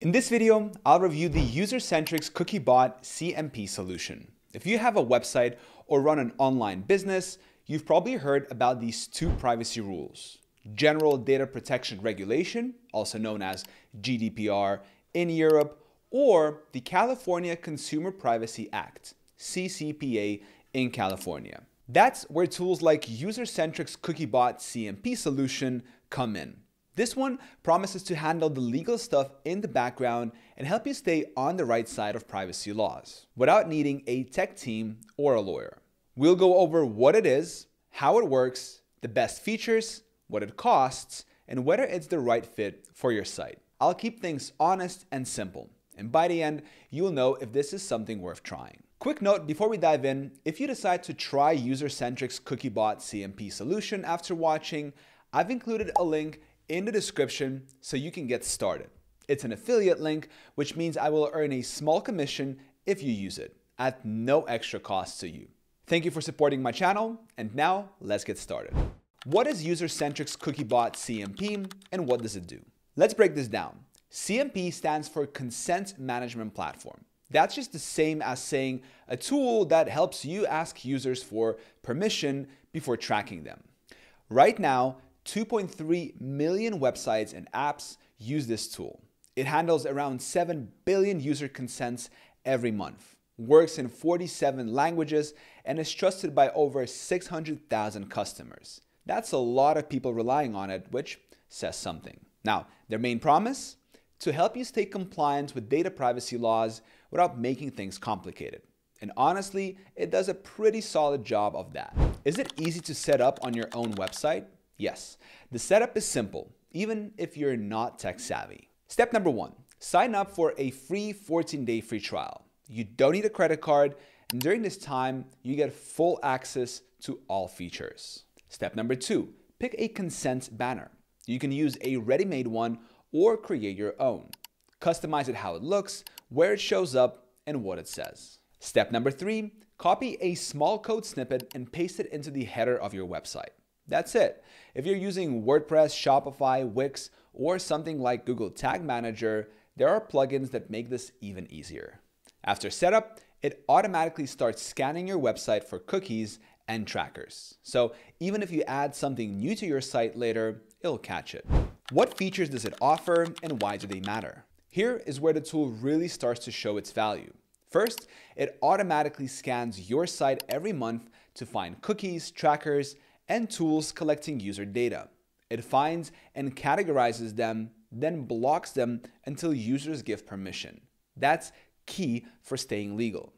In this video, I'll review the Usercentrics CookieBot CMP solution. If you have a website or run an online business, you've probably heard about these two privacy rules. General Data Protection Regulation, also known as GDPR in Europe, or the California Consumer Privacy Act, CCPA in California. That's where tools like Usercentrics CookieBot CMP solution come in. This one promises to handle the legal stuff in the background and help you stay on the right side of privacy laws without needing a tech team or a lawyer. We'll go over what it is, how it works, the best features, what it costs, and whether it's the right fit for your site. I'll keep things honest and simple, and by the end, you'll know if this is something worth trying. Quick note before we dive in, if you decide to try Usercentrics CookieBot CMP solution after watching, I've included a link in the description so you can get started. It's an affiliate link, which means I will earn a small commission if you use it at no extra cost to you. Thank you for supporting my channel, and now let's get started. What is Usercentrics CookieBot CMP and what does it do? Let's break this down. CMP stands for Consent Management Platform. That's just the same as saying a tool that helps you ask users for permission before tracking them. Right now, 2.3 million websites and apps use this tool. It handles around 7 billion user consents every month, works in 47 languages, and is trusted by over 600,000 customers. That's a lot of people relying on it, which says something. Now, their main promise? To help you stay compliant with data privacy laws without making things complicated. And honestly, it does a pretty solid job of that. Is it easy to set up on your own website? Yes, the setup is simple, even if you're not tech savvy. Step number one, sign up for a free 14 day free trial. You don't need a credit card, and during this time, you get full access to all features. Step number two, pick a consent banner. You can use a ready made one or create your own. Customize it how it looks, where it shows up, and what it says. Step number three, copy a small code snippet and paste it into the header of your website. That's it. If you're using WordPress, Shopify, Wix, or something like Google Tag Manager, there are plugins that make this even easier. After setup, it automatically starts scanning your website for cookies and trackers. So even if you add something new to your site later, it'll catch it. What features does it offer and why do they matter? Here is where the tool really starts to show its value. First, it automatically scans your site every month to find cookies, trackers, and tools collecting user data. It finds and categorizes them, then blocks them until users give permission. That's key for staying legal.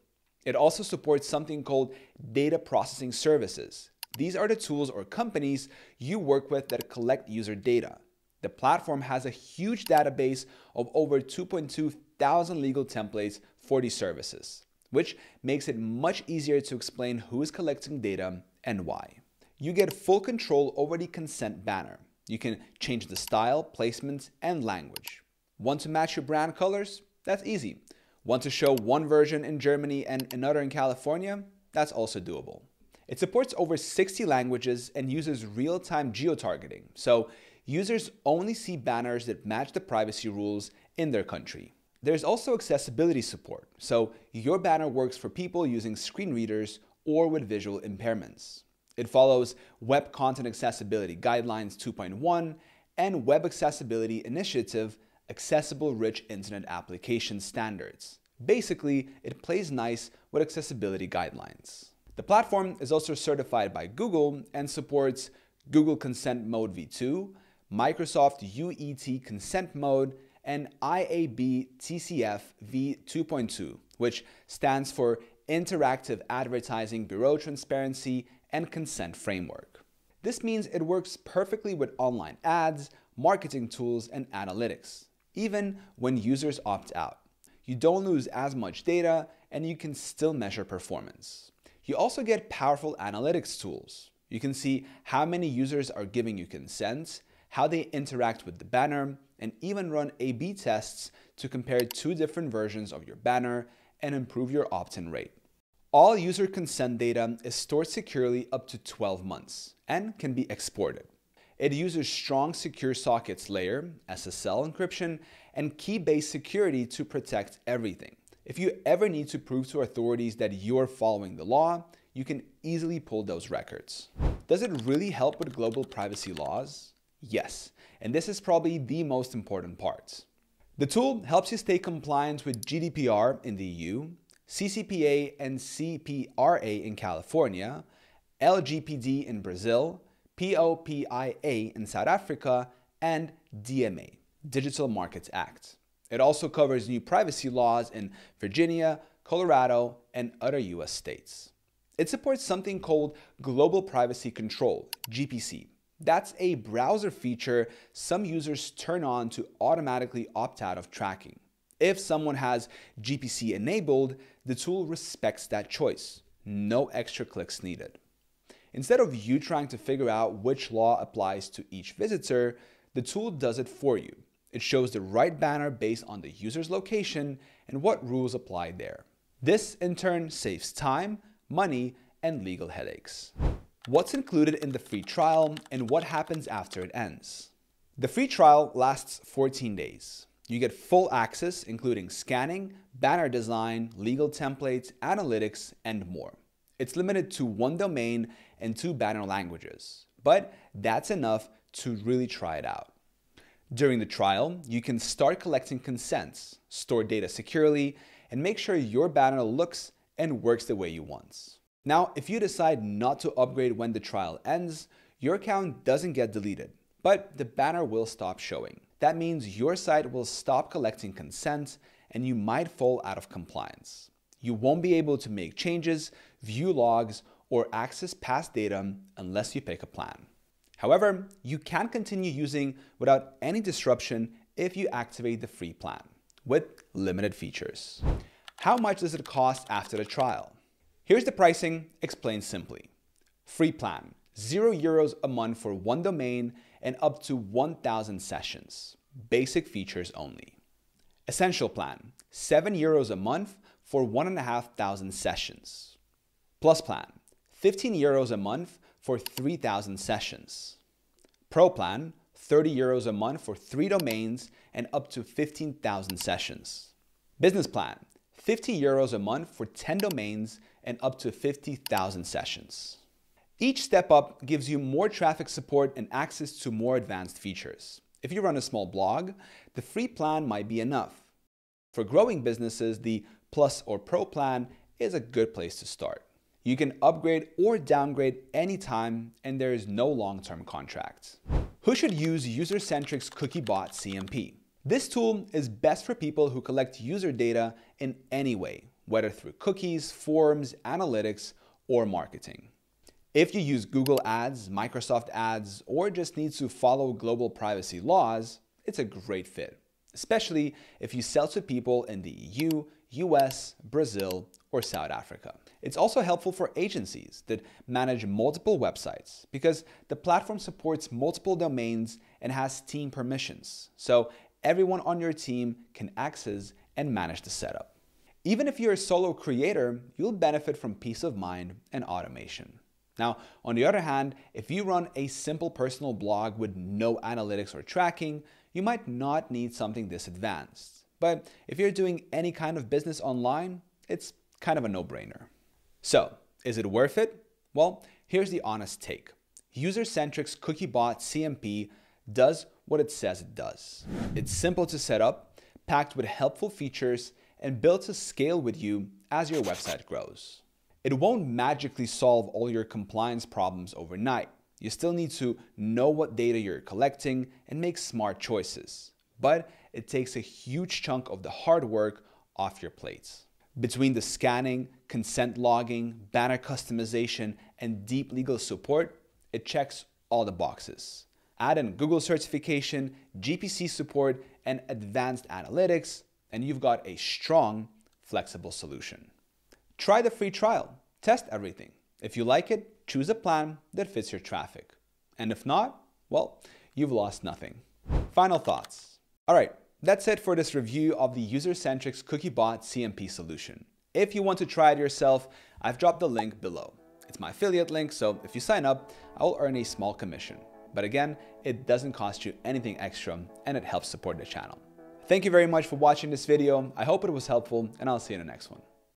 It also supports something called data processing services. These are the tools or companies you work with that collect user data. The platform has a huge database of over 2.2 thousand legal templates for these services, which makes it much easier to explain who is collecting data and why you get full control over the consent banner. You can change the style, placement, and language. Want to match your brand colors? That's easy. Want to show one version in Germany and another in California? That's also doable. It supports over 60 languages and uses real-time geo-targeting, so users only see banners that match the privacy rules in their country. There's also accessibility support, so your banner works for people using screen readers or with visual impairments. It follows Web Content Accessibility Guidelines 2.1 and Web Accessibility Initiative Accessible Rich Internet Application Standards. Basically, it plays nice with accessibility guidelines. The platform is also certified by Google and supports Google Consent Mode v2, Microsoft UET Consent Mode, and IAB TCF v2.2, which stands for Interactive Advertising Bureau Transparency and consent framework. This means it works perfectly with online ads, marketing tools, and analytics, even when users opt out. You don't lose as much data and you can still measure performance. You also get powerful analytics tools. You can see how many users are giving you consent, how they interact with the banner, and even run A-B tests to compare two different versions of your banner and improve your opt-in rate. All user consent data is stored securely up to 12 months and can be exported. It uses strong secure sockets layer, SSL encryption, and key-based security to protect everything. If you ever need to prove to authorities that you're following the law, you can easily pull those records. Does it really help with global privacy laws? Yes, and this is probably the most important part. The tool helps you stay compliant with GDPR in the EU, CCPA and CPRA in California, LGPD in Brazil, POPIA in South Africa, and DMA, Digital Markets Act. It also covers new privacy laws in Virginia, Colorado, and other US states. It supports something called Global Privacy Control, GPC. That's a browser feature some users turn on to automatically opt out of tracking. If someone has GPC enabled, the tool respects that choice. No extra clicks needed. Instead of you trying to figure out which law applies to each visitor, the tool does it for you. It shows the right banner based on the user's location and what rules apply there. This in turn saves time, money, and legal headaches. What's included in the free trial and what happens after it ends? The free trial lasts 14 days. You get full access, including scanning, banner design, legal templates, analytics, and more. It's limited to one domain and two banner languages, but that's enough to really try it out. During the trial, you can start collecting consents, store data securely, and make sure your banner looks and works the way you want. Now, if you decide not to upgrade when the trial ends, your account doesn't get deleted, but the banner will stop showing. That means your site will stop collecting consent and you might fall out of compliance. You won't be able to make changes, view logs, or access past data unless you pick a plan. However, you can continue using without any disruption if you activate the free plan with limited features. How much does it cost after the trial? Here's the pricing explained simply. Free plan, 0 euros a month for one domain and up to 1000 sessions. Basic features only. Essential plan, 7 euros a month for 1,500 sessions. Plus plan, 15 euros a month for 3,000 sessions. Pro plan, 30 euros a month for 3 domains and up to 15,000 sessions. Business plan, 50 euros a month for 10 domains and up to 50,000 sessions. Each step up gives you more traffic support and access to more advanced features. If you run a small blog, the free plan might be enough. For growing businesses, the Plus or Pro plan is a good place to start. You can upgrade or downgrade anytime, and there is no long-term contract. Who should use Usercentrics CookieBot CMP? This tool is best for people who collect user data in any way, whether through cookies, forms, analytics, or marketing. If you use Google Ads, Microsoft Ads, or just need to follow global privacy laws, it's a great fit, especially if you sell to people in the EU, US, Brazil, or South Africa. It's also helpful for agencies that manage multiple websites because the platform supports multiple domains and has team permissions. So everyone on your team can access and manage the setup. Even if you're a solo creator, you'll benefit from peace of mind and automation. Now, on the other hand, if you run a simple personal blog with no analytics or tracking, you might not need something this advanced. But if you're doing any kind of business online, it's kind of a no-brainer. So, is it worth it? Well, here's the honest take. Usercentrics CookieBot CMP does what it says it does. It's simple to set up, packed with helpful features, and built to scale with you as your website grows. It won't magically solve all your compliance problems overnight. You still need to know what data you're collecting and make smart choices. But it takes a huge chunk of the hard work off your plates. Between the scanning, consent logging, banner customization, and deep legal support, it checks all the boxes. Add in Google certification, GPC support, and advanced analytics, and you've got a strong, flexible solution. Try the free trial, test everything. If you like it, choose a plan that fits your traffic. And if not, well, you've lost nothing. Final thoughts. All right, that's it for this review of the Usercentrics CookieBot CMP solution. If you want to try it yourself, I've dropped the link below. It's my affiliate link, so if you sign up, I will earn a small commission. But again, it doesn't cost you anything extra and it helps support the channel. Thank you very much for watching this video. I hope it was helpful and I'll see you in the next one.